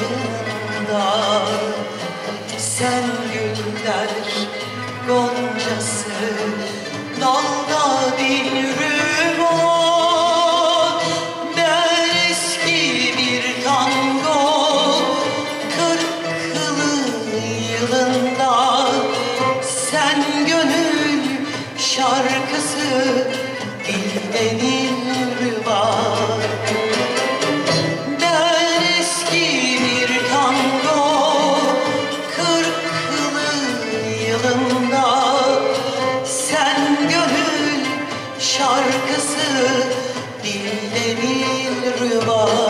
dalında Sen güller goncası Dalda dilruba Ben eski bir tango Kırklı yılında. Sen gönül şarkısı Dildenir şarkısı Dildenir var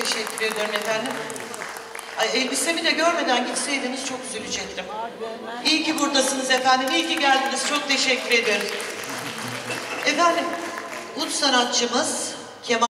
teşekkür ederim efendim. Ay, elbisemi de görmeden gitseydiniz çok üzülecektim. İyi ki buradasınız efendim, iyi ki geldiniz. Çok teşekkür ederim. Efendim, ut sanatçımız